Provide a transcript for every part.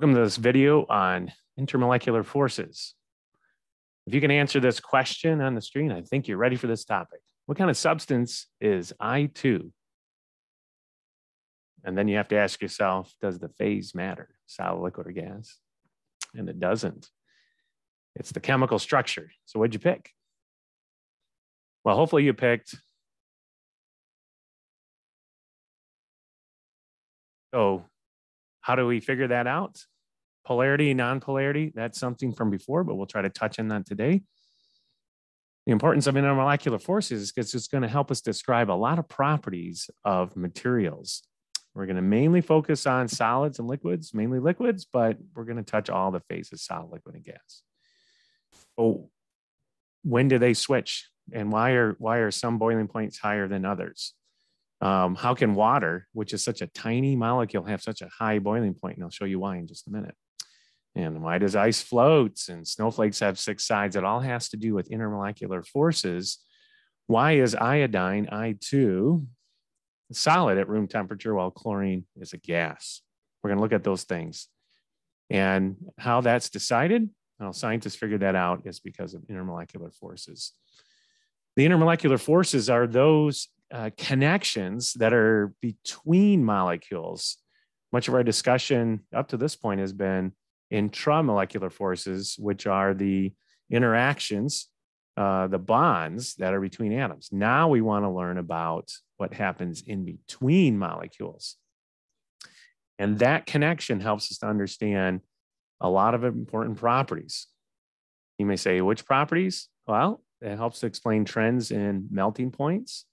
Welcome to this video on intermolecular forces. If you can answer this question on the screen, I think you're ready for this topic. What kind of substance is I2? And then you have to ask yourself, does the phase matter, solid, liquid, or gas? And it doesn't. It's the chemical structure. So what'd you pick? Well, hopefully you picked. So how do we figure that out? Polarity, non-polarity, that's something from before, but we'll try to touch on that today. The importance of intermolecular forces is because it's going to help us describe a lot of properties of materials. We're going to mainly focus on solids and liquids, mainly liquids, but we're going to touch all the phases, solid, liquid, and gas. So when do they switch? And why are, why are some boiling points higher than others? Um, how can water, which is such a tiny molecule, have such a high boiling point? And I'll show you why in just a minute. And why does ice float and snowflakes have six sides? It all has to do with intermolecular forces. Why is iodine, I2, solid at room temperature while chlorine is a gas? We're going to look at those things. And how that's decided, how scientists figured that out is because of intermolecular forces. The intermolecular forces are those uh, connections that are between molecules. Much of our discussion up to this point has been intramolecular forces, which are the interactions, uh, the bonds that are between atoms. Now we want to learn about what happens in between molecules. And that connection helps us to understand a lot of important properties. You may say, which properties? Well, it helps to explain trends in melting points,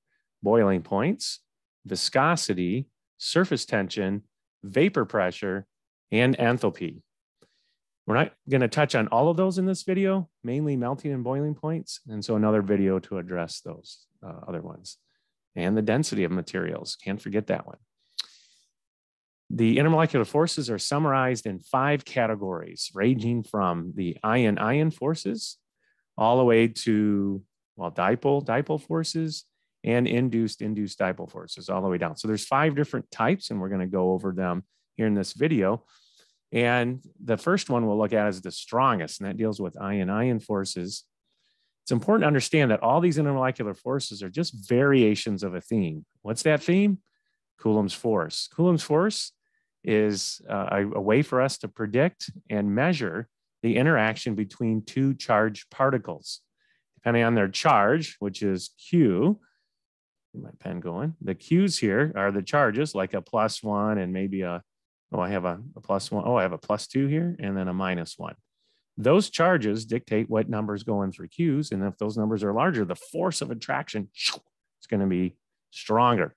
boiling points, viscosity, surface tension, vapor pressure, and enthalpy. We're not going to touch on all of those in this video, mainly melting and boiling points. And so another video to address those uh, other ones. And the density of materials, can't forget that one. The intermolecular forces are summarized in five categories, ranging from the ion-ion forces all the way to, well, dipole, dipole forces, and induced induced dipole forces all the way down. So there's five different types, and we're going to go over them here in this video. And the first one we'll look at is the strongest, and that deals with ion-ion forces. It's important to understand that all these intermolecular forces are just variations of a theme. What's that theme? Coulomb's force. Coulomb's force is uh, a, a way for us to predict and measure the interaction between two charged particles. Depending on their charge, which is Q, my pen going. The Q's here are the charges, like a plus one and maybe a, oh, I have a, a plus one. Oh, I have a plus two here and then a minus one. Those charges dictate what numbers go in through Q's. And if those numbers are larger, the force of attraction is going to be stronger.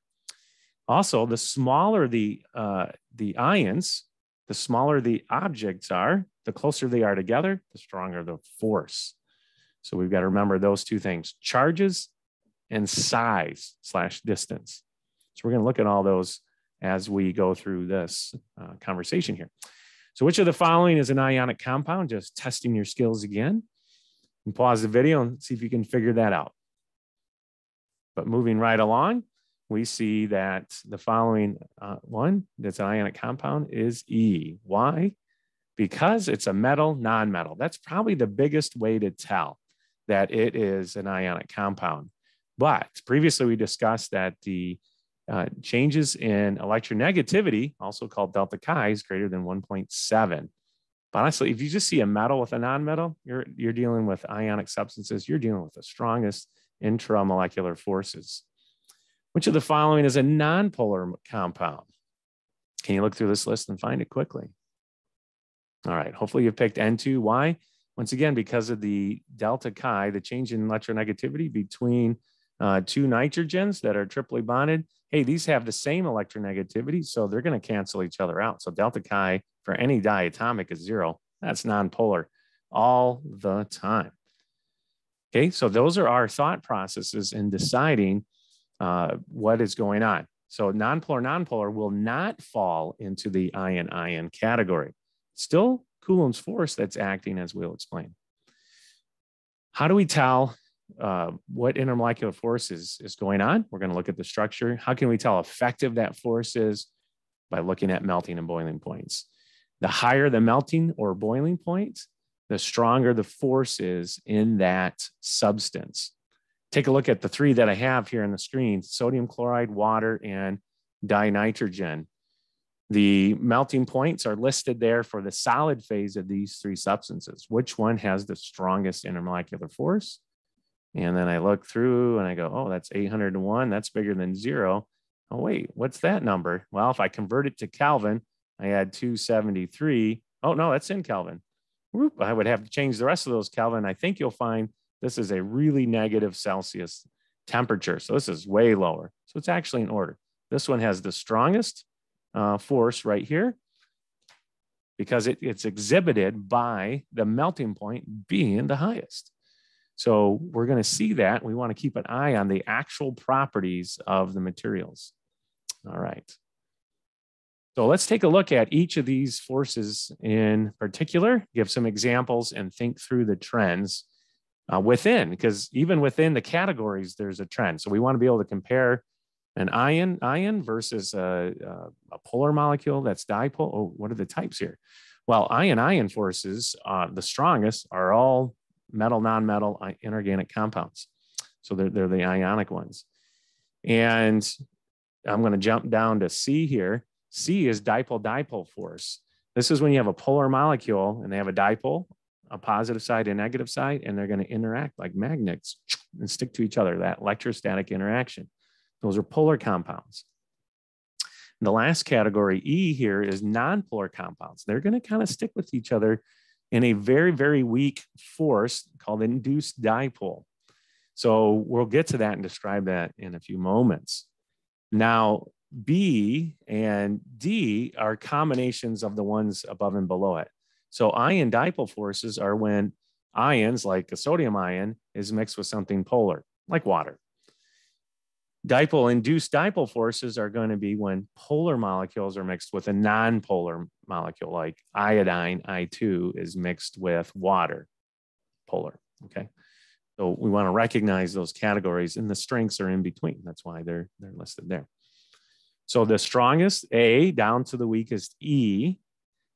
Also, the smaller the, uh, the ions, the smaller the objects are, the closer they are together, the stronger the force. So we've got to remember those two things charges and size slash distance. So we're going to look at all those as we go through this uh, conversation here. So which of the following is an ionic compound? Just testing your skills again. And pause the video and see if you can figure that out. But moving right along, we see that the following uh, one that's an ionic compound is E. Why? Because it's a metal, non-metal. That's probably the biggest way to tell that it is an ionic compound. But previously we discussed that the uh, changes in electronegativity, also called delta chi, is greater than 1.7. But honestly, if you just see a metal with a non-metal, you're, you're dealing with ionic substances. You're dealing with the strongest intramolecular forces. Which of the following is a nonpolar compound? Can you look through this list and find it quickly? All right, hopefully you picked N2. Why? Once again, because of the delta chi, the change in electronegativity between uh, two nitrogens that are triply bonded, hey, these have the same electronegativity, so they're going to cancel each other out. So delta chi for any diatomic is zero. That's nonpolar all the time. Okay, so those are our thought processes in deciding uh, what is going on. So nonpolar, nonpolar will not fall into the ion-ion category. Still Coulomb's force that's acting as we'll explain. How do we tell uh, what intermolecular force is, is going on. We're going to look at the structure. How can we tell effective that force is? By looking at melting and boiling points. The higher the melting or boiling point, the stronger the force is in that substance. Take a look at the three that I have here on the screen, sodium chloride, water, and dinitrogen. The melting points are listed there for the solid phase of these three substances. Which one has the strongest intermolecular force? And then I look through and I go, oh, that's 801. That's bigger than zero. Oh, wait, what's that number? Well, if I convert it to Kelvin, I add 273. Oh, no, that's in Kelvin. Whoop, I would have to change the rest of those Kelvin. I think you'll find this is a really negative Celsius temperature. So this is way lower. So it's actually in order. This one has the strongest uh, force right here because it, it's exhibited by the melting point being the highest. So we're going to see that. We want to keep an eye on the actual properties of the materials. All right. So let's take a look at each of these forces in particular, give some examples and think through the trends uh, within, because even within the categories, there's a trend. So we want to be able to compare an ion ion versus a, a polar molecule that's dipole. Oh, what are the types here? Well, ion ion forces, uh, the strongest are all metal, non-metal, inorganic compounds. So they're, they're the ionic ones. And I'm going to jump down to C here. C is dipole-dipole force. This is when you have a polar molecule and they have a dipole, a positive side and negative side, and they're going to interact like magnets and stick to each other, that electrostatic interaction. Those are polar compounds. The last category, E here, is nonpolar compounds. They're going to kind of stick with each other in a very, very weak force called induced dipole. So we'll get to that and describe that in a few moments. Now, B and D are combinations of the ones above and below it. So ion dipole forces are when ions, like a sodium ion, is mixed with something polar, like water. Dipole induced dipole forces are going to be when polar molecules are mixed with a non-polar molecule, like iodine I2 is mixed with water, polar. Okay. So we want to recognize those categories and the strengths are in between. That's why they're, they're listed there. So the strongest A down to the weakest E,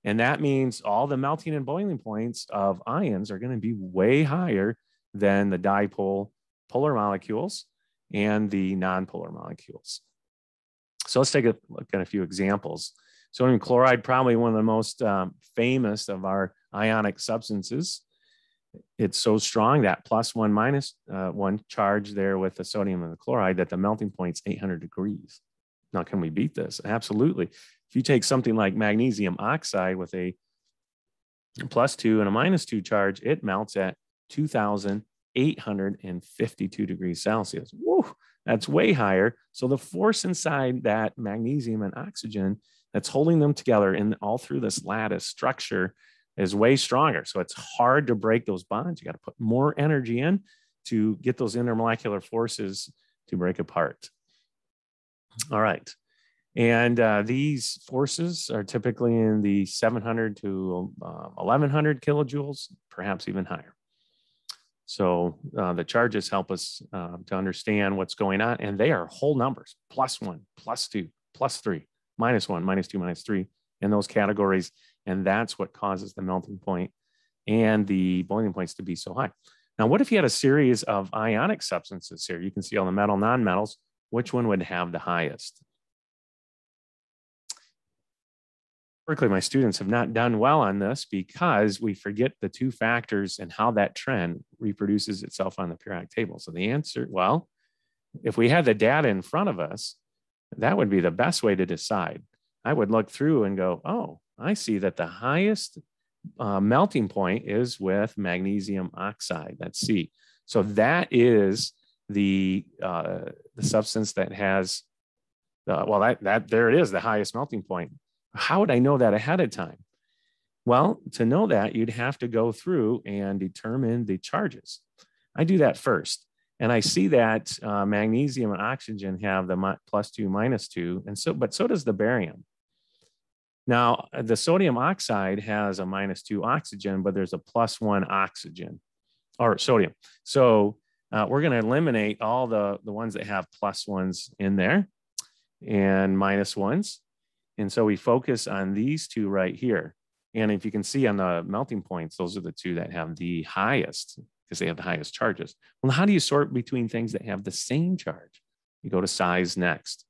and that means all the melting and boiling points of ions are going to be way higher than the dipole polar molecules and the nonpolar molecules. So let's take a look at a few examples. Sodium chloride, probably one of the most um, famous of our ionic substances. It's so strong that plus one minus uh, one charge there with the sodium and the chloride that the melting point's 800 degrees. Now, can we beat this? Absolutely. If you take something like magnesium oxide with a plus two and a minus two charge, it melts at 2000 852 degrees Celsius. Whoa, that's way higher. So the force inside that magnesium and oxygen that's holding them together in all through this lattice structure is way stronger. So it's hard to break those bonds. You got to put more energy in to get those intermolecular forces to break apart. All right. And uh, these forces are typically in the 700 to uh, 1100 kilojoules, perhaps even higher. So uh, the charges help us uh, to understand what's going on, and they are whole numbers plus one, plus two, plus three, minus one, minus two, minus three in those categories. And that's what causes the melting point and the boiling points to be so high. Now, what if you had a series of ionic substances here? You can see all the metal nonmetals. Which one would have the highest? Berkeley, my students have not done well on this because we forget the two factors and how that trend reproduces itself on the periodic table. So the answer, well, if we had the data in front of us, that would be the best way to decide. I would look through and go, oh, I see that the highest uh, melting point is with magnesium oxide. That's C. So that is the uh, the substance that has, uh, well, that that there it is, the highest melting point. How would I know that ahead of time? Well, to know that, you'd have to go through and determine the charges. I do that first. And I see that uh, magnesium and oxygen have the plus two, minus two, and so, but so does the barium. Now, the sodium oxide has a minus two oxygen, but there's a plus one oxygen or sodium. So uh, we're going to eliminate all the, the ones that have plus ones in there and minus ones. And so we focus on these two right here. And if you can see on the melting points, those are the two that have the highest because they have the highest charges. Well, how do you sort between things that have the same charge? You go to size next.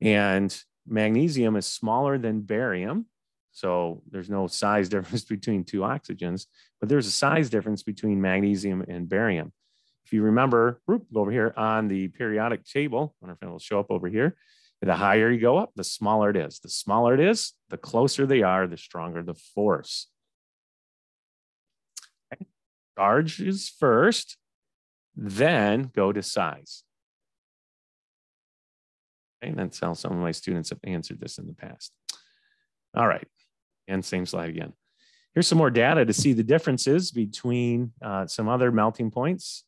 And magnesium is smaller than barium. So there's no size difference between two oxygens, but there's a size difference between magnesium and barium. If you remember, whoop, over here on the periodic table, I wonder if it will show up over here. The higher you go up, the smaller it is. The smaller it is, the closer they are, the stronger the force. Okay. Charge is first, then go to size. Okay, and that's how some of my students have answered this in the past. All right, and same slide again. Here's some more data to see the differences between uh, some other melting points.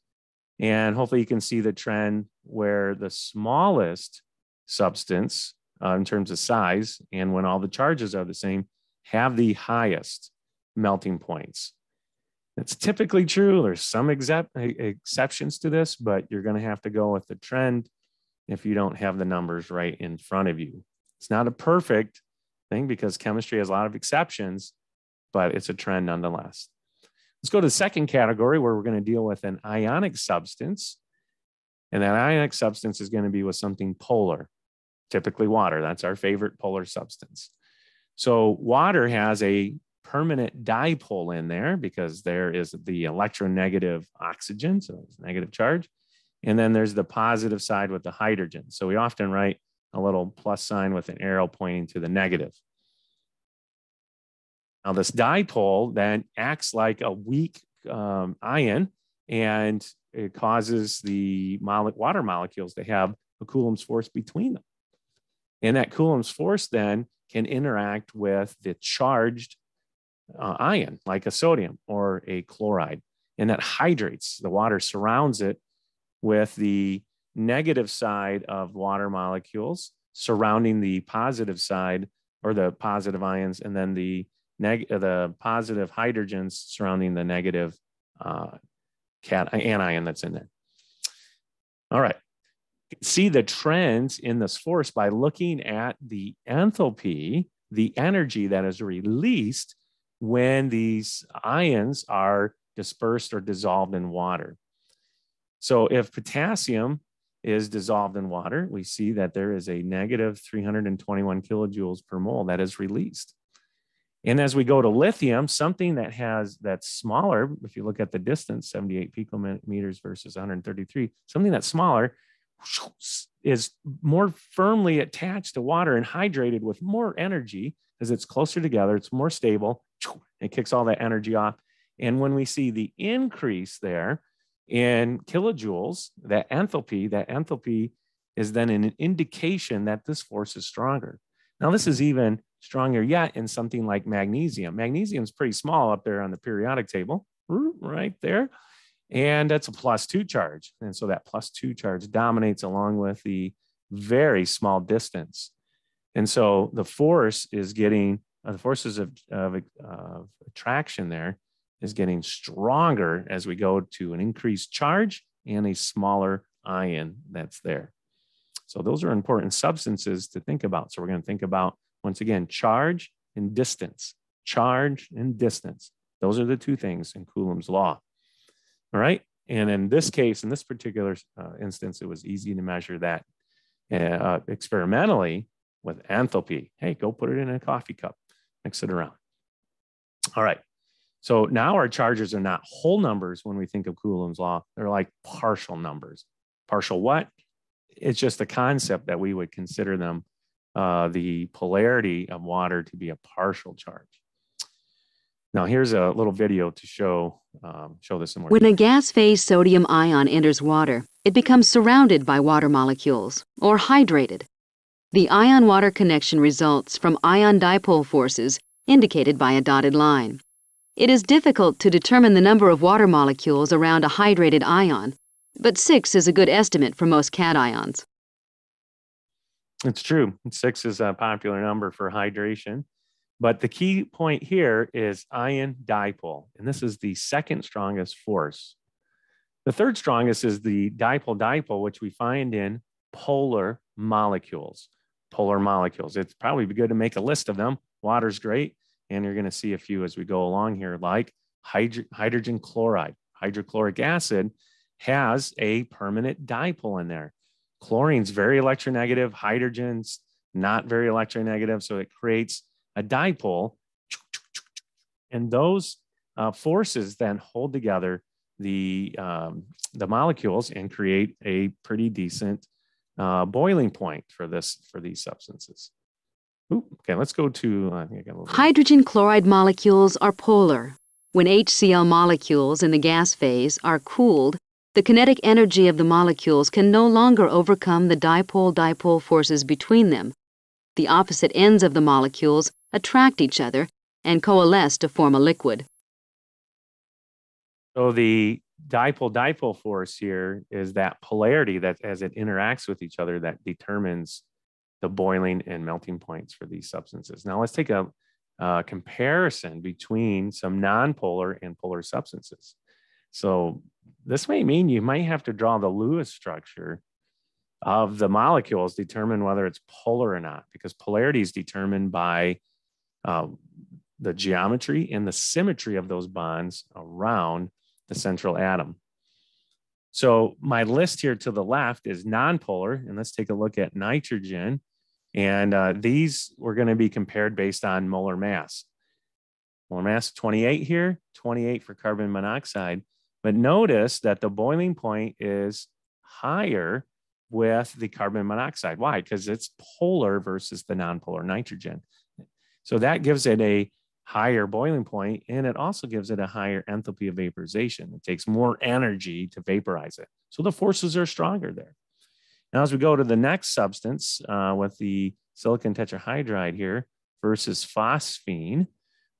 And hopefully you can see the trend where the smallest substance uh, in terms of size and when all the charges are the same have the highest melting points. It's typically true. There's some exceptions to this, but you're going to have to go with the trend if you don't have the numbers right in front of you. It's not a perfect thing because chemistry has a lot of exceptions, but it's a trend nonetheless. Let's go to the second category where we're going to deal with an ionic substance. And that ionic substance is going to be with something polar, typically water. That's our favorite polar substance. So water has a permanent dipole in there because there is the electronegative oxygen, so it's negative charge. And then there's the positive side with the hydrogen. So we often write a little plus sign with an arrow pointing to the negative. Now, this dipole then acts like a weak um, ion and it causes the water molecules to have a Coulomb's force between them. And that Coulomb's force then can interact with the charged uh, ion, like a sodium or a chloride, and that hydrates. The water surrounds it with the negative side of water molecules surrounding the positive side or the positive ions, and then the neg- the positive hydrogens surrounding the negative uh, anion that's in there. All right. See the trends in this force by looking at the enthalpy, the energy that is released when these ions are dispersed or dissolved in water. So if potassium is dissolved in water, we see that there is a negative 321 kilojoules per mole that is released. And as we go to lithium, something that has that's smaller, if you look at the distance, 78 picometers versus 133, something that's smaller is more firmly attached to water and hydrated with more energy as it's closer together, it's more stable, it kicks all that energy off. And when we see the increase there, in kilojoules, that enthalpy, that enthalpy is then an indication that this force is stronger. Now, this is even stronger yet in something like magnesium. Magnesium is pretty small up there on the periodic table, right there. And that's a plus two charge. And so that plus two charge dominates along with the very small distance. And so the force is getting, uh, the forces of, of, of attraction there is getting stronger as we go to an increased charge and a smaller ion that's there. So those are important substances to think about. So we're going to think about, once again, charge and distance. Charge and distance. Those are the two things in Coulomb's law. All right. And in this case, in this particular uh, instance, it was easy to measure that uh, experimentally with enthalpy. Hey, go put it in a coffee cup, mix it around. All right. So now our charges are not whole numbers when we think of Coulomb's law. They're like partial numbers. Partial what? It's just the concept that we would consider them uh, the polarity of water to be a partial charge. Now here's a little video to show um, show this in more. When a gas phase sodium ion enters water, it becomes surrounded by water molecules or hydrated. The ion-water connection results from ion dipole forces indicated by a dotted line. It is difficult to determine the number of water molecules around a hydrated ion, but six is a good estimate for most cations. It's true. Six is a popular number for hydration. But the key point here is ion dipole, and this is the second strongest force. The third strongest is the dipole dipole, which we find in polar molecules. Polar molecules. It's probably good to make a list of them. Water's great. and you're going to see a few as we go along here, like hydro- hydrogen chloride. Hydrochloric acid has a permanent dipole in there. Chlorine's very electronegative, hydrogen's not very electronegative, so it creates a dipole. And those uh, forces then hold together the, um, the molecules and create a pretty decent uh, boiling point for this for these substances. Ooh, okay, let's go to uh, hydrogen chloride molecules are polar. When HCl molecules in the gas phase are cooled, the kinetic energy of the molecules can no longer overcome the dipole-dipole forces between them. The opposite ends of the molecules attract each other and coalesce to form a liquid. So the dipole dipole force here is that polarity that as it interacts with each other that determines the boiling and melting points for these substances. Now let's take a, a comparison between some nonpolar and polar substances. So this may mean you might have to draw the Lewis structure of the molecules, determine whether it's polar or not, because polarity is determined by uh, the geometry and the symmetry of those bonds around the central atom. So my list here to the left is nonpolar, and let's take a look at nitrogen. And uh, these we're going to be compared based on molar mass. Molar mass 28 here, 28 for carbon monoxide. But notice that the boiling point is higher with the carbon monoxide. Why? Because it's polar versus the nonpolar nitrogen. So that gives it a higher boiling point, and it also gives it a higher enthalpy of vaporization. It takes more energy to vaporize it. So the forces are stronger there. Now, as we go to the next substance uh, with the silicon tetrahydride here versus phosphine,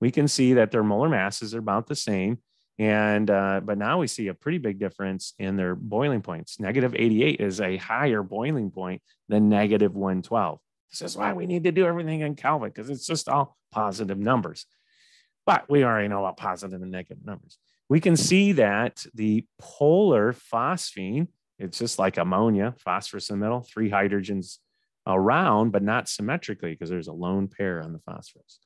we can see that their molar masses are about the same. And uh, but now we see a pretty big difference in their boiling points. Negative 88 is a higher boiling point than negative 112. This is why we need to do everything in Kelvin because it's just all positive numbers. But we already know about positive and negative numbers. We can see that the polar phosphine, it's just like ammonia, phosphorus in the middle, three hydrogens around, but not symmetrically because there's a lone pair on the phosphorus.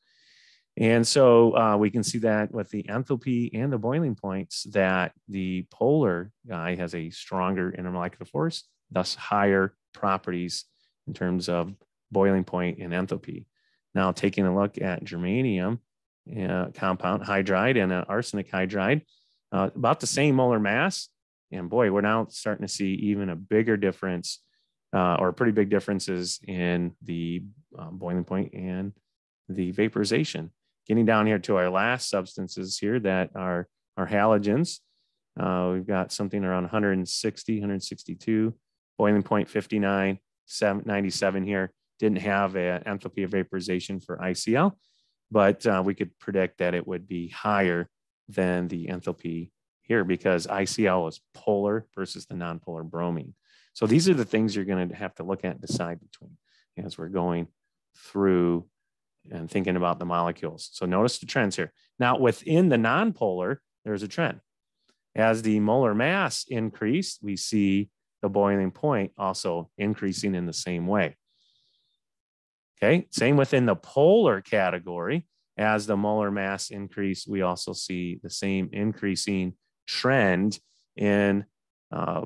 And so uh, we can see that with the enthalpy and the boiling points that the polar guy has a stronger intermolecular force, thus higher properties in terms of boiling point and enthalpy. Now taking a look at germanium, uh, compound hydride and an arsenic hydride, uh, about the same molar mass. And boy, we're now starting to see even a bigger difference uh, or pretty big differences in the um, boiling point and the vaporization. Getting down here to our last substances here that are, are halogens. Uh, we've got something around 160, 162, boiling point 59, 97 here. Didn't have an enthalpy of vaporization for ICL but uh, we could predict that it would be higher than the enthalpy here because ICL is polar versus the nonpolar bromine. So these are the things you're going to have to look at and decide between as we're going through and thinking about the molecules. So notice the trends here. Now within the nonpolar, there's a trend. As the molar mass increase, we see the boiling point also increasing in the same way. Okay, same within the polar category. As the molar mass increase, we also see the same increasing trend in uh,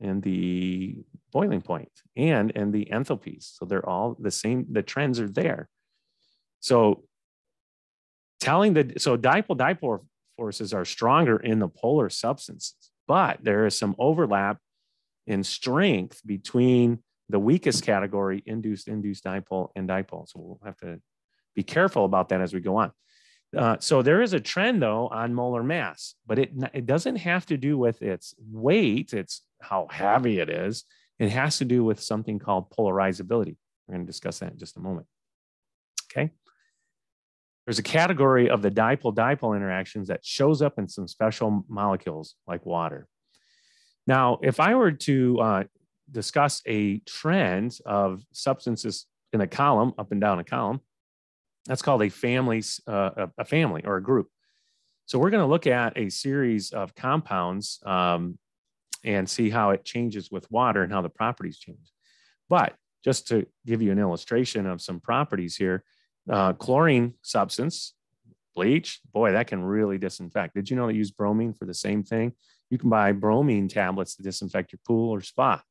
in the boiling point and in the enthalpies. So they're all the same. The trends are there. So telling the so dipole dipole forces are stronger in the polar substances, but there is some overlap in strength between the weakest category, induced, induced dipole, and dipole. So we'll have to be careful about that as we go on. Uh, so there is a trend though on molar mass, but it, it doesn't have to do with its weight, it's how heavy it is. It has to do with something called polarizability. We're going to discuss that in just a moment. Okay. There's a category of the dipole dipole interactions that shows up in some special molecules like water. Now, if I were to uh, discuss a trend of substances in a column, up and down a column. That's called a family, uh, a family or a group. So we're going to look at a series of compounds um, and see how it changes with water and how the properties change. But just to give you an illustration of some properties here, uh, chlorine substance, bleach, boy, that can really disinfect. Did you know they use bromine for the same thing? You can buy bromine tablets to disinfect your pool or spa.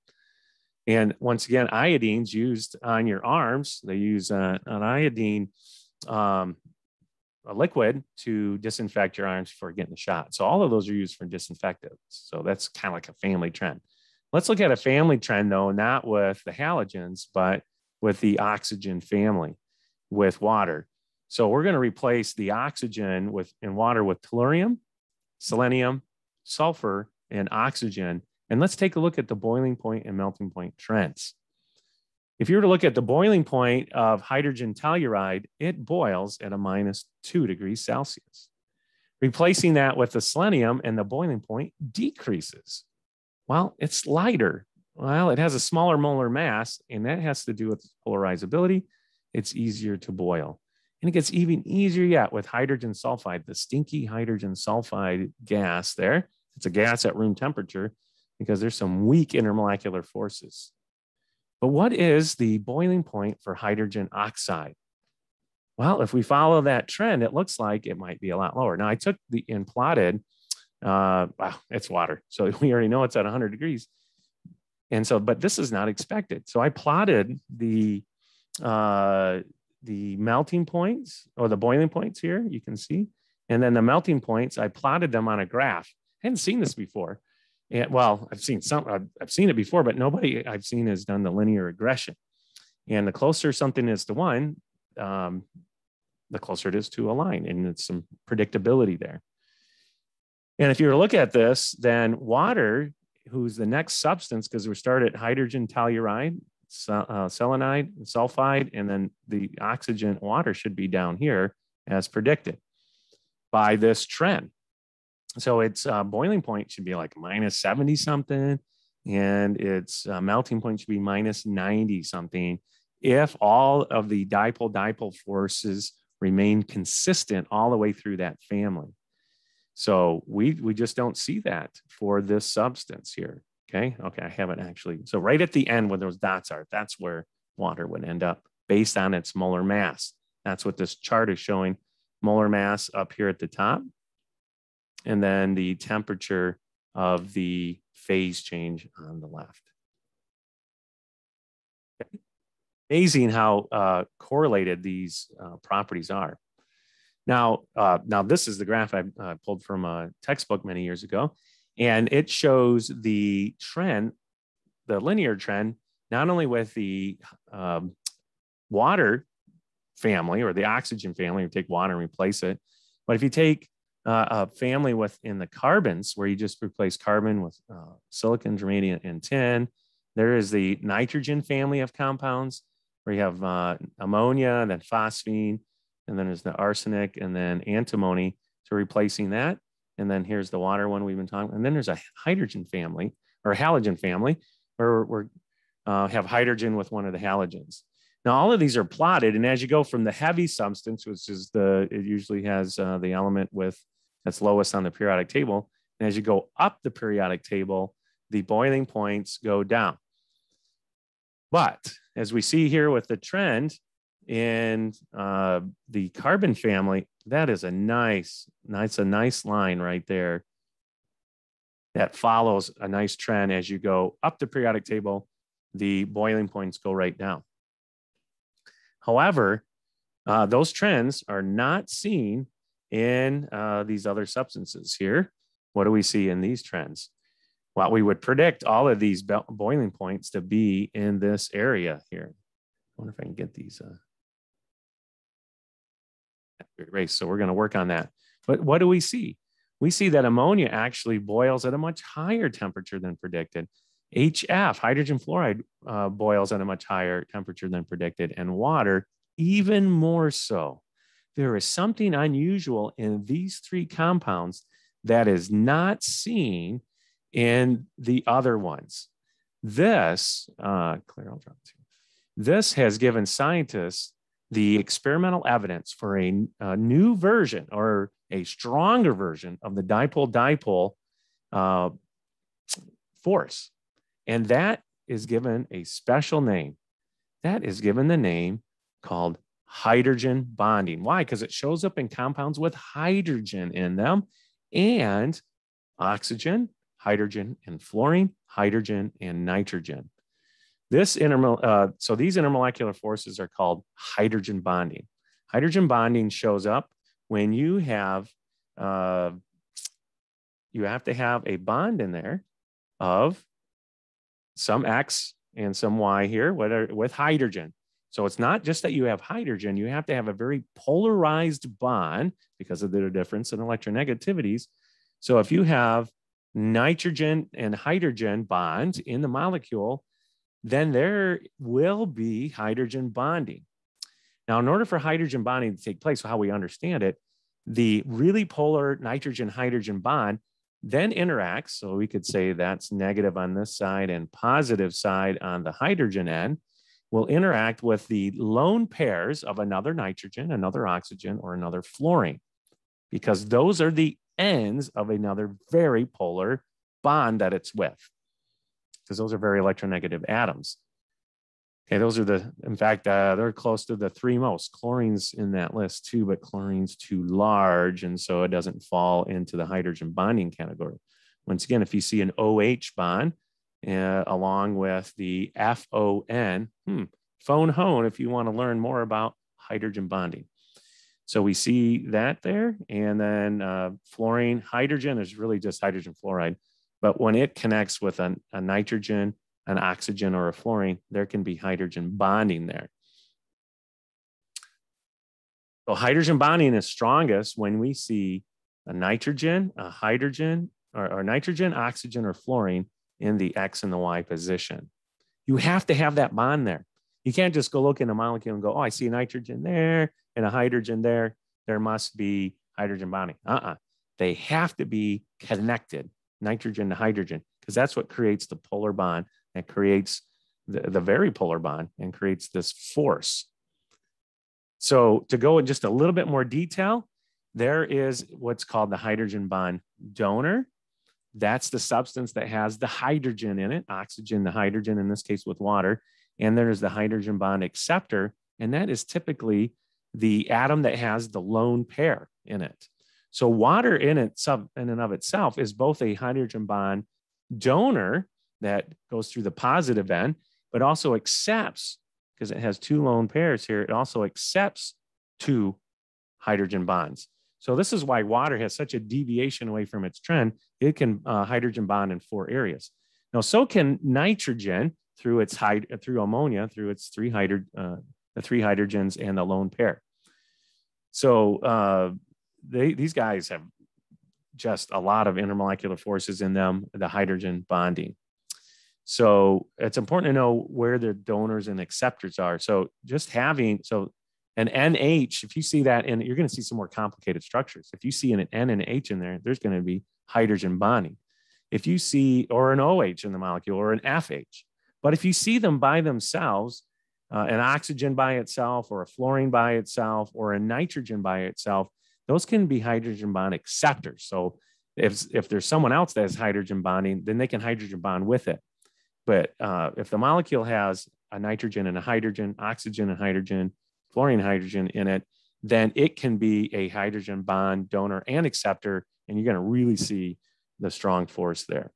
And once again, iodine's used on your arms. They use uh, an iodine um, a liquid to disinfect your arms before getting the shot. So all of those are used for disinfectants. So that's kind of like a family trend. Let's look at a family trend though, not with the halogens, but with the oxygen family with water. So we're going to replace the oxygen with in water with tellurium, selenium, sulfur, and oxygen. And let's take a look at the boiling point and melting point trends. If you were to look at the boiling point of hydrogen telluride, it boils at a minus two degrees Celsius. Replacing that with the selenium and the boiling point decreases. Well, it's lighter. Well, it has a smaller molar mass, and that has to do with polarizability. It's easier to boil. And it gets even easier yet with hydrogen sulfide, the stinky hydrogen sulfide gas there. It's a gas at room temperature because there's some weak intermolecular forces. But what is the boiling point for hydrogen oxide? Well, if we follow that trend, it looks like it might be a lot lower. Now, I took the and plotted, uh, wow, it's water. So we already know it's at 100 degrees. And so, but this is not expected. So I plotted the, uh, the melting points or the boiling points here, you can see. And then the melting points, I plotted them on a graph. I hadn't seen this before. And well, I've seen some, I've, I've seen it before, but nobody I've seen has done the linear regression. And the closer something is to one, um, the closer it is to a line, and it's some predictability there. And if you were to look at this, then water, who's the next substance, because we start at hydrogen telluride, uh, selenide, sulfide, and then the oxygen water should be down here as predicted by this trend. So its uh, boiling point should be like minus 70 something, and its uh, melting point should be minus 90 something if all of the dipole dipole forces remain consistent all the way through that family. So we, we just don't see that for this substance here. Okay. Okay. I haven't actually. So right at the end where those dots are, that's where water would end up based on its molar mass. That's what this chart is showing molar mass up here at the top and then the temperature of the phase change on the left. Okay. Amazing how uh, correlated these uh, properties are. Now, uh, now this is the graph I pulled from a textbook many years ago, and it shows the trend, the linear trend, not only with the um, water family or the oxygen family, you take water and replace it, but if you take uh, a family within the carbons where you just replace carbon with uh, silicon, germanium, and tin. There is the nitrogen family of compounds where you have uh, ammonia and then phosphine, and then there's the arsenic and then antimony. So replacing that. And then here's the water one we've been talking. And then there's a hydrogen family or halogen family where we uh, have hydrogen with one of the halogens. Now, all of these are plotted, and as you go from the heavy substance, which is the, it usually has uh, the element with that's lowest on the periodic table. And as you go up the periodic table, the boiling points go down. But as we see here with the trend in uh, the carbon family, that is a nice, nice, a nice line right there that follows a nice trend as you go up the periodic table, the boiling points go right down. However, uh, those trends are not seen in uh, these other substances here. What do we see in these trends? Well, we would predict all of these boiling points to be in this area here. I wonder if I can get these uh, erased. So we're going to work on that. But what do we see? We see that ammonia actually boils at a much higher temperature than predicted. HF, hydrogen fluoride, uh, boils at a much higher temperature than predicted, and water even more so there is something unusual in these three compounds that is not seen in the other ones. This, uh, Claire, I'll drop two. This has given scientists the experimental evidence for a, a new version or a stronger version of the dipole dipole uh, force. And that is given a special name. That is given the name called hydrogen bonding. Why? Because it shows up in compounds with hydrogen in them and oxygen, hydrogen, and fluorine, hydrogen, and nitrogen. This intermo- uh, so these intermolecular forces are called hydrogen bonding. Hydrogen bonding shows up when you have uh, you have to have a bond in there of some X and some Y here with, with hydrogen. So it's not just that you have hydrogen, you have to have a very polarized bond because of the difference in electronegativities. So if you have nitrogen and hydrogen bonds in the molecule, then there will be hydrogen bonding. Now, in order for hydrogen bonding to take place, how we understand it, the really polar nitrogen hydrogen bond then interacts. So we could say that's negative on this side and positive side on the hydrogen end will interact with the lone pairs of another nitrogen, another oxygen, or another fluorine, because those are the ends of another very polar bond that it's with, because those are very electronegative atoms. Okay, those are the, in fact, uh, they're close to the three most. Chlorine's in that list too, but chlorine's too large, and so it doesn't fall into the hydrogen bonding category. Once again, if you see an OH bond, uh, along with the FON, hmm, phone hone, if you want to learn more about hydrogen bonding. So we see that there. And then uh, fluorine, hydrogen is really just hydrogen fluoride. But when it connects with an, a nitrogen, an oxygen, or a fluorine, there can be hydrogen bonding there. So hydrogen bonding is strongest when we see a nitrogen, a hydrogen, or, or nitrogen, oxygen, or fluorine in the X and the Y position. You have to have that bond there. You can't just go look in a molecule and go, oh, I see a nitrogen there and a hydrogen there. There must be hydrogen bonding. Uh-uh. They have to be connected, nitrogen to hydrogen, because that's what creates the polar bond that creates the, the very polar bond and creates this force. So to go in just a little bit more detail, there is what's called the hydrogen bond donor that's the substance that has the hydrogen in it, oxygen, the hydrogen, in this case with water. And there's the hydrogen bond acceptor. And that is typically the atom that has the lone pair in it. So water in itself, in and of itself, is both a hydrogen bond donor that goes through the positive end, but also accepts, because it has two lone pairs here, it also accepts two hydrogen bonds. So this is why water has such a deviation away from its trend. It can uh, hydrogen bond in four areas. Now, so can nitrogen through its hyd- through ammonia through its three hydro- uh, the three hydrogens and the lone pair. So uh, they, these guys have just a lot of intermolecular forces in them, the hydrogen bonding. So it's important to know where the donors and acceptors are. So just having so an NH, if you see that, and you're going to see some more complicated structures. If you see an N and an H in there, there's going to be hydrogen bonding. If you see, or an OH in the molecule, or an FH. But if you see them by themselves, uh, an oxygen by itself, or a fluorine by itself, or a nitrogen by itself, those can be hydrogen bond acceptors. So if, if there's someone else that has hydrogen bonding, then they can hydrogen bond with it. But uh, if the molecule has a nitrogen and a hydrogen, oxygen and hydrogen, fluorine hydrogen in it, then it can be a hydrogen bond donor and acceptor, and you're going to really see the strong force there.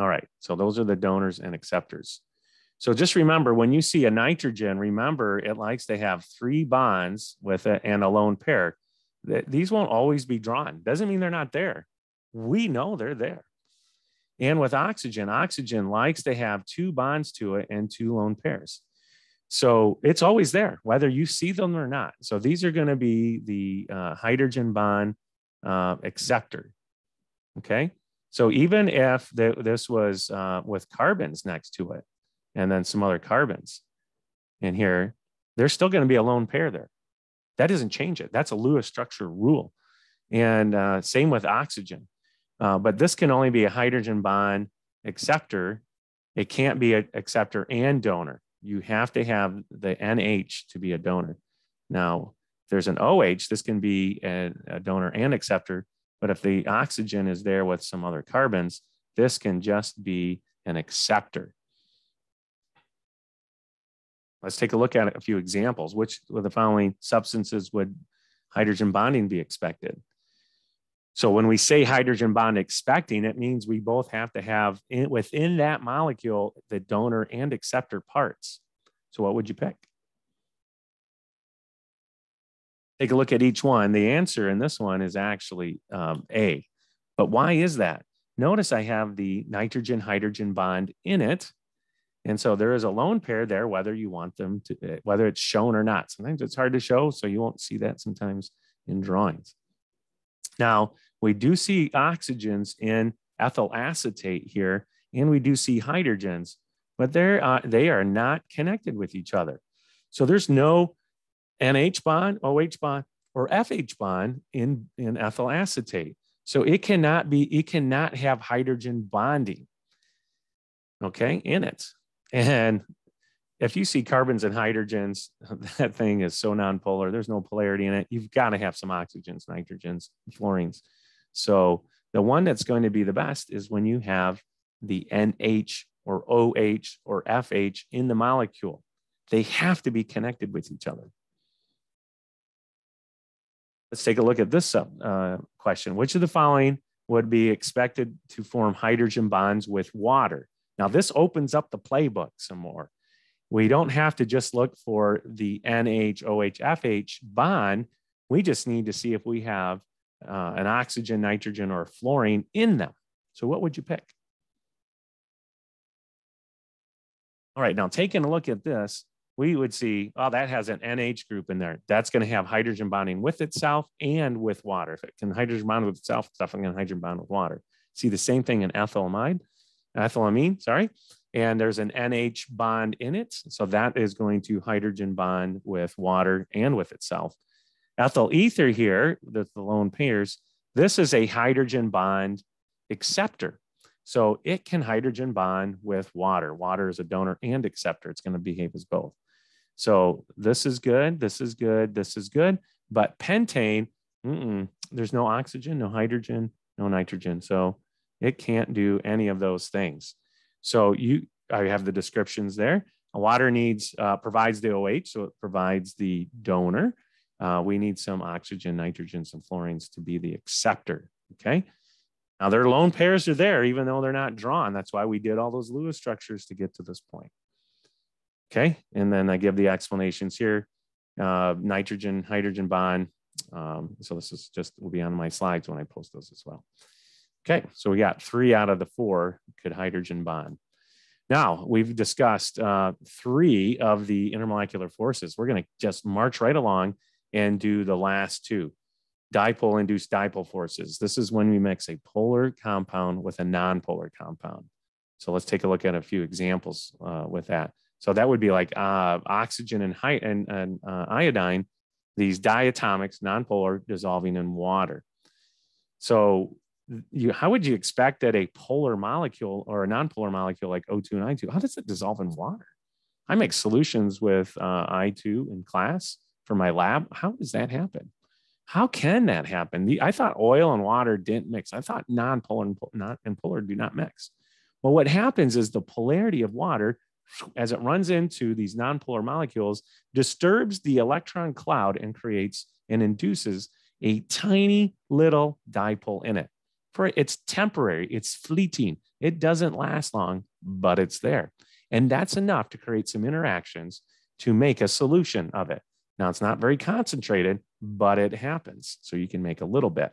All right, so those are the donors and acceptors. So just remember when you see a nitrogen, remember it likes to have three bonds with it and a lone pair. These won't always be drawn. Doesn't mean they're not there. We know they're there. And with oxygen, oxygen likes to have two bonds to it and two lone pairs. So it's always there, whether you see them or not. So these are going to be the uh, hydrogen bond uh, acceptor. Okay. So even if this was uh, with carbons next to it and then some other carbons in here, there's still going to be a lone pair there. That doesn't change it. That's a Lewis structure rule. And uh, same with oxygen. Uh, but this can only be a hydrogen bond acceptor. It can't be an acceptor and donor you have to have the NH to be a donor. Now, there's an OH, this can be a, a, donor and acceptor, but if the oxygen is there with some other carbons, this can just be an acceptor. Let's take a look at a few examples. Which of the following substances would hydrogen bonding be expected? So when we say hydrogen bond expecting, it means we both have to have in, within that molecule the donor and acceptor parts. So what would you pick? Take a look at each one. The answer in this one is actually um, A. But why is that? Notice I have the nitrogen hydrogen bond in it. And so there is a lone pair there, whether you want them to, eh, whether it's shown or not. Sometimes it's hard to show, so you won't see that sometimes in drawings. Now, we do see oxygens in ethyl acetate here, and we do see hydrogens, but they're, uh, they are not connected with each other. So there's no NH bond, OH bond, or FH bond in, in ethyl acetate. So it cannot be, it cannot have hydrogen bonding, okay, in it. And if you see carbons and hydrogens, that thing is so nonpolar. There's no polarity in it. You've got to have some oxygens, nitrogens, fluorines. So the one that's going to be the best is when you have the NH or OH or FH in the molecule. They have to be connected with each other. Let's take a look at this uh, question. Which of the following would be expected to form hydrogen bonds with water? Now, this opens up the playbook some more. We don't have to just look for the NH-OH-FH bond. We just need to see if we have uh, an oxygen, nitrogen, or fluorine in them. So what would you pick? All right, now taking a look at this, we would see, oh, that has an NH group in there. That's going to have hydrogen bonding with itself and with water. If it can hydrogen bond with itself, it's definitely going to hydrogen bond with water. See the same thing in ethylamide, ethylamine, sorry. And there's an NH bond in it. So that is going to hydrogen bond with water and with itself. Ethyl ether here, the, the lone pairs, this is a hydrogen bond acceptor. So it can hydrogen bond with water. Water is a donor and acceptor. It's going to behave as both. So this is good, this is good, this is good. But pentane, there's no oxygen, no hydrogen, no nitrogen. So it can't do any of those things. So you, I have the descriptions there. Water needs, uh, provides the OH, so it provides the donor. Uh, we need some oxygen, nitrogen, some fluorines to be the acceptor, okay? Now their lone pairs are there, even though they're not drawn. That's why we did all those Lewis structures to get to this point. Okay, and then I give the explanations here. Uh, nitrogen, hydrogen bond. Um, so this is just will be on my slides when I post those as well. Okay, so we got three out of the four could hydrogen bond. Now we've discussed uh, three of the intermolecular forces. We're going to just march right along and do the last two dipole induced dipole forces. This is when we mix a polar compound with a non-polar compound. So let's take a look at a few examples uh, with that. So that would be like uh, oxygen and, and, and uh, iodine, these diatomics, nonpolar, dissolving in water. So you, how would you expect that a polar molecule or a nonpolar molecule like O2 and I2, how does it dissolve in water? I make solutions with uh, I2 in class for my lab. How does that happen? How can that happen? The, I thought oil and water didn't mix. I thought nonpolar and, and polar do not mix. Well, what happens is the polarity of water as it runs into these nonpolar molecules, disturbs the electron cloud and creates and induces a tiny little dipole in it. For it's temporary, it's fleeting, it doesn't last long, but it's there. And that's enough to create some interactions to make a solution of it. Now, it's not very concentrated, but it happens. So you can make a little bit.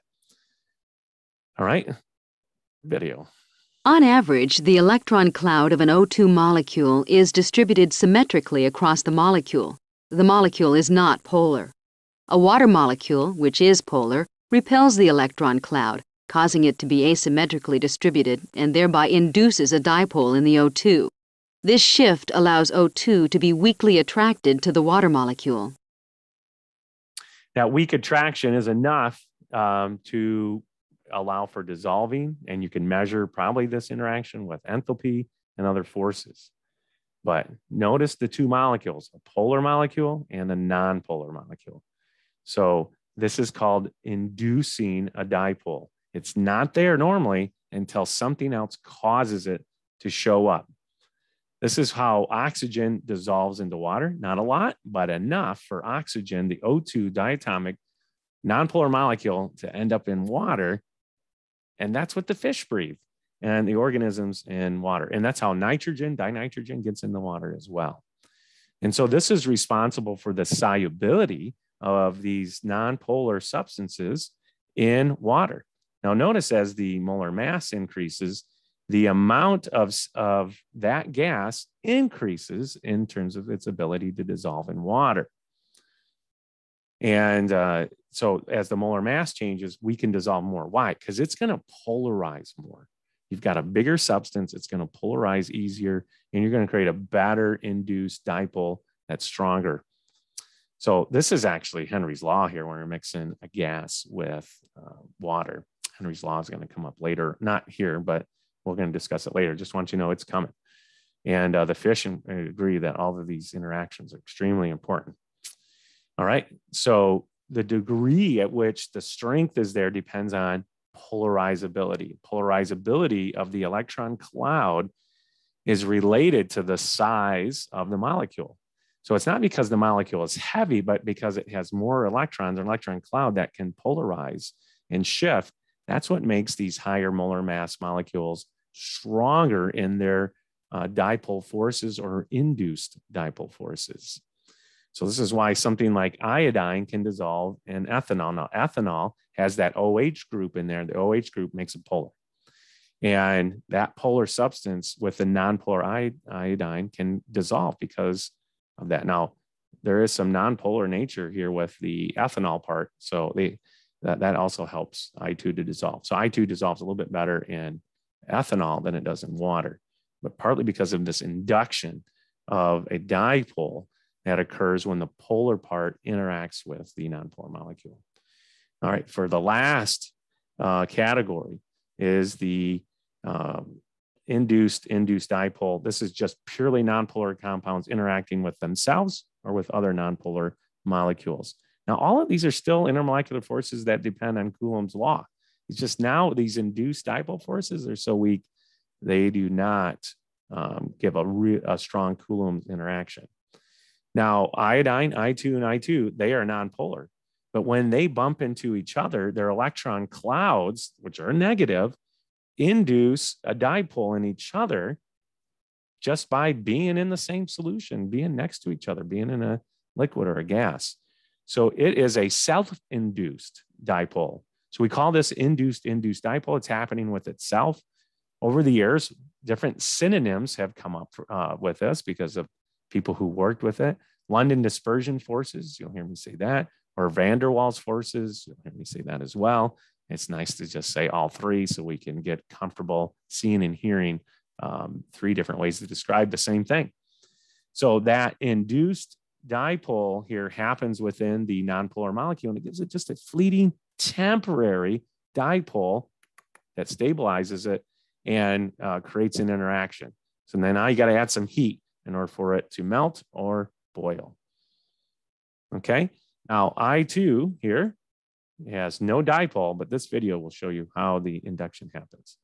All right, video. On average, the electron cloud of an O2 molecule is distributed symmetrically across the molecule. The molecule is not polar. A water molecule, which is polar, repels the electron cloud, causing it to be asymmetrically distributed and thereby induces a dipole in the O2. This shift allows O2 to be weakly attracted to the water molecule. That weak attraction is enough um, to allow for dissolving, and you can measure probably this interaction with enthalpy and other forces. But notice the two molecules, a polar molecule and a non-polar molecule. So this is called inducing a dipole. It's not there normally until something else causes it to show up. This is how oxygen dissolves into water. Not a lot, but enough for oxygen, the O2 diatomic nonpolar molecule, to end up in water. And that's what the fish breathe and the organisms in water. And that's how nitrogen, dinitrogen gets in the water as well. And so this is responsible for the solubility of these nonpolar substances in water. Now, notice as the molar mass increases, the amount of, of that gas increases in terms of its ability to dissolve in water. And uh, so as the molar mass changes, we can dissolve more. Why? Because it's going to polarize more. You've got a bigger substance, it's going to polarize easier, and you're going to create a better induced dipole that's stronger. So this is actually Henry's law here when we're mixing a gas with uh, water. Henry's law is going to come up later, not here, but we're going to discuss it later. Just want you to know it's coming. And uh, the fish agree that all of these interactions are extremely important. All right. So the degree at which the strength is there depends on polarizability. Polarizability of the electron cloud is related to the size of the molecule. So it's not because the molecule is heavy, but because it has more electrons, or electron cloud that can polarize and shift. That's what makes these higher molar mass molecules stronger in their uh, dipole forces or induced dipole forces. So this is why something like iodine can dissolve in ethanol. Now, ethanol has that OH group in there. The OH group makes it polar. And that polar substance with the nonpolar iodine can dissolve because of that. Now, there is some nonpolar nature here with the ethanol part. So they, that, that also helps I2 to dissolve. So I2 dissolves a little bit better in ethanol than it does in water, but partly because of this induction of a dipole that occurs when the polar part interacts with the nonpolar molecule. All right, for the last uh, category is the um, induced induced dipole. This is just purely nonpolar compounds interacting with themselves or with other nonpolar molecules. Now, all of these are still intermolecular forces that depend on Coulomb's law. It's just now these induced dipole forces are so weak, they do not um, give a, re- a strong Coulomb interaction. Now, iodine, I2, and I2, they are nonpolar. But when they bump into each other, their electron clouds, which are negative, induce a dipole in each other just by being in the same solution, being next to each other, being in a liquid or a gas. So it is a self induced dipole. So we call this induced induced dipole. It's happening with itself. Over the years, different synonyms have come up uh, with this because of people who worked with it. London dispersion forces, you'll hear me say that, or van der Waals forces, you'll hear me say that as well. It's nice to just say all three so we can get comfortable seeing and hearing um, three different ways to describe the same thing. So that induced dipole here happens within the nonpolar molecule and it gives it just a fleeting temporary dipole that stabilizes it and uh, creates an interaction. So then now you got to add some heat in order for it to melt or boil. Okay, now I2 here has no dipole, but this video will show you how the induction happens.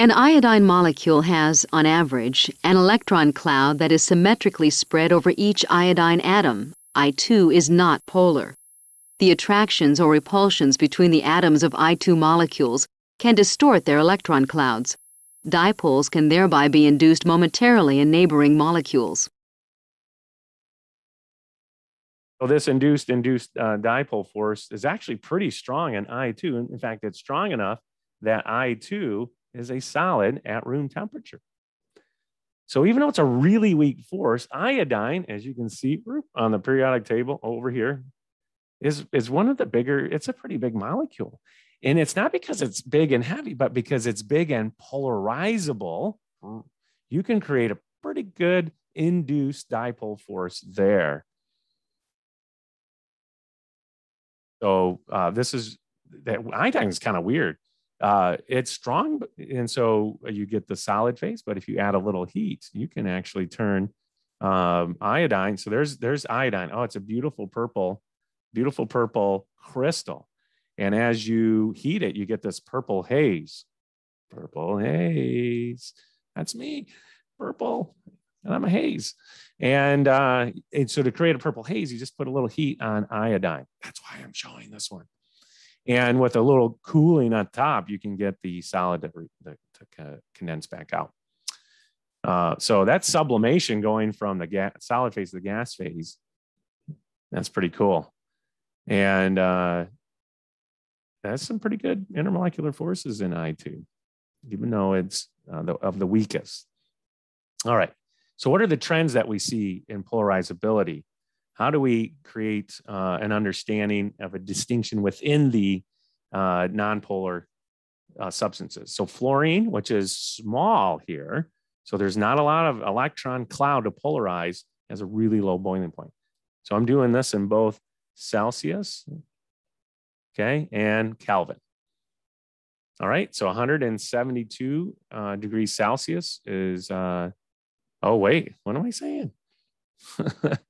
An iodine molecule has, on average, an electron cloud that is symmetrically spread over each iodine atom. I2 is not polar. The attractions or repulsions between the atoms of I2 molecules can distort their electron clouds. Dipoles can thereby be induced momentarily in neighboring molecules. So this induced induced uh, dipole force is actually pretty strong in I2. In fact, it's strong enough that I2 is a solid at room temperature. So even though it's a really weak force, iodine, as you can see on the periodic table over here, is, is one of the bigger, it's a pretty big molecule. And it's not because it's big and heavy, but because it's big and polarizable, you can create a pretty good induced dipole force there. So uh, this is that iodine is kind of weird uh, it's strong, and so you get the solid phase. But if you add a little heat, you can actually turn um, iodine. So there's there's iodine. Oh, it's a beautiful purple, beautiful purple crystal. And as you heat it, you get this purple haze. Purple haze. That's me. Purple. and I'm a haze. And, uh, and so to create a purple haze, you just put a little heat on iodine. That's why I'm showing this one. And with a little cooling on top, you can get the solid to, to, to condense back out. Uh, so that's sublimation going from the solid phase to the gas phase. That's pretty cool. And uh, that's some pretty good intermolecular forces in I2, even though it's uh, the, of the weakest. All right. So, what are the trends that we see in polarizability? How do we create uh, an understanding of a distinction within the uh, nonpolar uh, substances? So, fluorine, which is small here, so there's not a lot of electron cloud to polarize, has a really low boiling point. So, I'm doing this in both Celsius, okay, and Kelvin. All right, so 172 uh, degrees Celsius is, uh, oh, wait, what am I saying?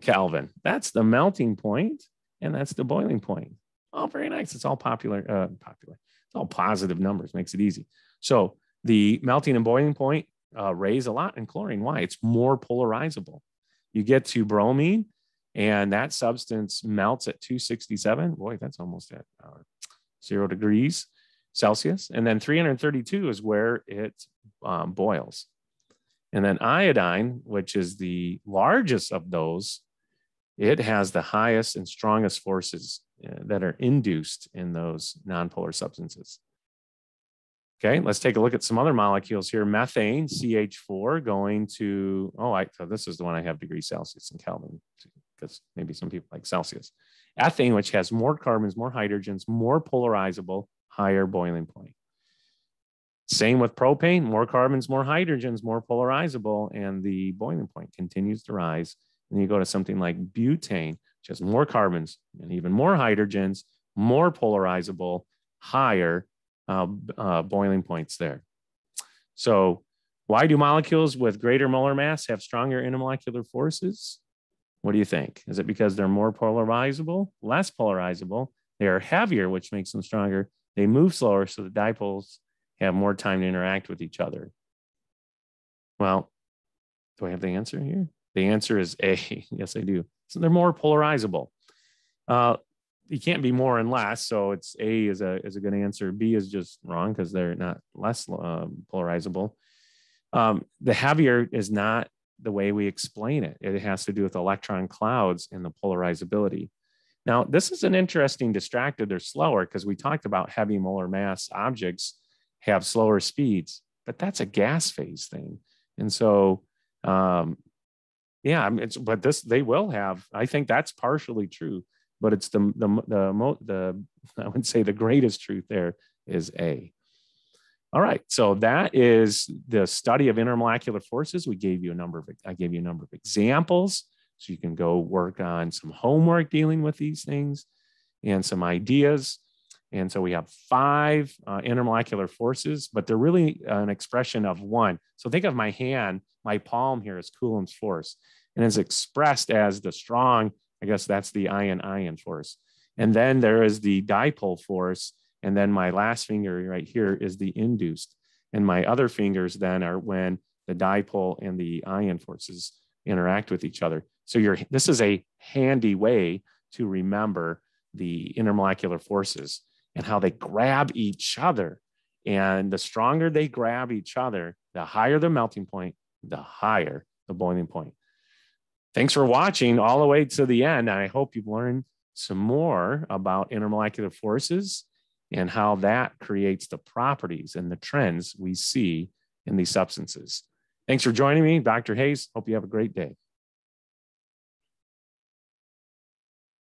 Kelvin. That's the melting point, and that's the boiling point. Oh, very nice. It's all popular, uh, popular. It's all positive numbers, makes it easy. So the melting and boiling point uh, raise a lot in chlorine. Why? It's more polarizable. You get to bromine, and that substance melts at 267. Boy, that's almost at uh, zero degrees Celsius. And then 332 is where it um, boils. And then iodine, which is the largest of those, it has the highest and strongest forces uh, that are induced in those nonpolar substances. Okay, let's take a look at some other molecules here. Methane, CH4, going to, oh, I, so this is the one I have degrees Celsius and Kelvin, because maybe some people like Celsius. Ethane, which has more carbons, more hydrogens, more polarizable, higher boiling point. Same with propane, more carbons, more hydrogens, more polarizable, and the boiling point continues to rise. And you go to something like butane, which has more carbons and even more hydrogens, more polarizable, higher uh, uh, boiling points there. So, why do molecules with greater molar mass have stronger intermolecular forces? What do you think? Is it because they're more polarizable, less polarizable? They are heavier, which makes them stronger. They move slower, so the dipoles have more time to interact with each other. Well, do I have the answer here? The answer is A. yes, I do. So they're more polarizable. Uh, you can't be more and less. So it's A is a is a good answer. B is just wrong because they're not less uh, polarizable. Um, the heavier is not the way we explain it. It has to do with electron clouds and the polarizability. Now, this is an interesting distracted. They're slower because we talked about heavy molar mass objects have slower speeds, but that's a gas phase thing. And so, um, yeah, it's, but this, they will have, I think that's partially true, but it's the, the, the, the, I would say the greatest truth there is A. All right, so that is the study of intermolecular forces. We gave you a number of, I gave you a number of examples. So you can go work on some homework dealing with these things and some ideas. And so we have five uh, intermolecular forces, but they're really an expression of one. So think of my hand, my palm here is Coulomb's force, and is expressed as the strong, I guess that's the ion ion force. And then there is the dipole force, and then my last finger right here is the induced. And my other fingers then are when the dipole and the ion forces interact with each other. So you're, this is a handy way to remember the intermolecular forces and how they grab each other. And the stronger they grab each other, the higher the melting point, the higher the boiling point. Thanks for watching all the way to the end. I hope you've learned some more about intermolecular forces and how that creates the properties and the trends we see in these substances. Thanks for joining me, Dr. Hayes. Hope you have a great day.